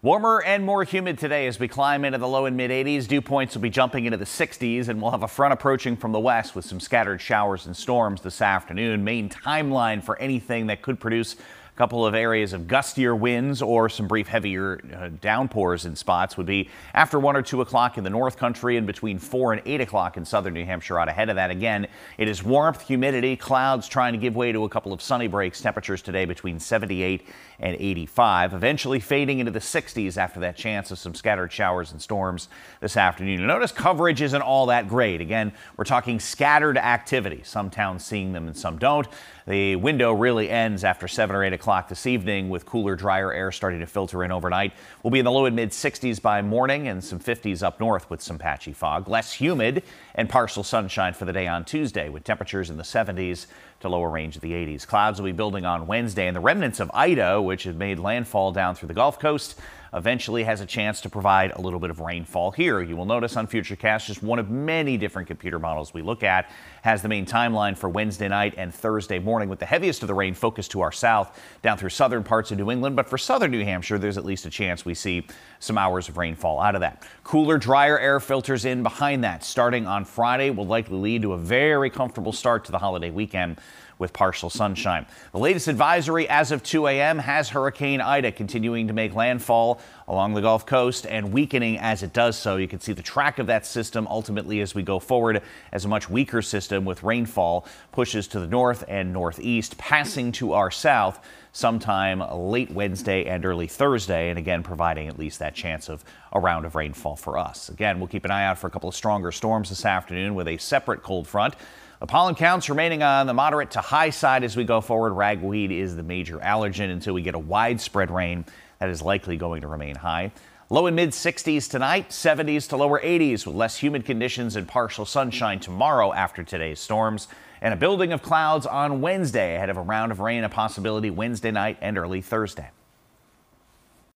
Warmer and more humid today as we climb into the low and mid 80s. Dew points will be jumping into the 60s, and we'll have a front approaching from the west with some scattered showers and storms this afternoon. Main timeline for anything that could produce couple of areas of gustier winds or some brief heavier uh, downpours in spots would be after 1 or 2 o'clock in the north country and between 4 and 8 o'clock in southern New Hampshire. Out ahead of that again, it is warmth, humidity, clouds trying to give way to a couple of sunny breaks. Temperatures today between 78 and 85, eventually fading into the 60s after that chance of some scattered showers and storms this afternoon. Notice coverage isn't all that great. Again, we're talking scattered activity. Some towns seeing them and some don't. The window really ends after 7 or 8 o'clock this evening with cooler, drier air starting to filter in overnight. We'll be in the low and mid 60s by morning and some 50s up north with some patchy fog. Less humid and partial sunshine for the day on Tuesday with temperatures in the 70s to lower range of the 80s. Clouds will be building on Wednesday and the remnants of Ida, which had made landfall down through the Gulf Coast, eventually has a chance to provide a little bit of rainfall here. You will notice on Futurecast, just one of many different computer models we look at has the main timeline for Wednesday night and Thursday morning, with the heaviest of the rain focused to our south down through southern parts of New England. But for southern New Hampshire, there's at least a chance we see some hours of rainfall out of that. Cooler, drier air filters in behind that starting on Friday will likely lead to a very comfortable start to the holiday weekend with partial sunshine. The latest advisory as of 2 a.m. has Hurricane Ida continuing to make landfall along the Gulf Coast and weakening as it does so. You can see the track of that system ultimately as we go forward as a much weaker system with rainfall pushes to the north and northeast, passing to our south sometime late Wednesday and early Thursday, and again providing at least that chance of a round of rainfall for us. Again, we'll keep an eye out for a couple of stronger storms this afternoon with a separate cold front. The pollen counts remaining on the moderate to high side as we go forward. Ragweed is the major allergen until we get a widespread rain that is likely going to remain high. Low and mid 60s tonight, 70s to lower 80s with less humid conditions and partial sunshine tomorrow after today's storms. And a building of clouds on Wednesday ahead of a round of rain, a possibility Wednesday night and early Thursday.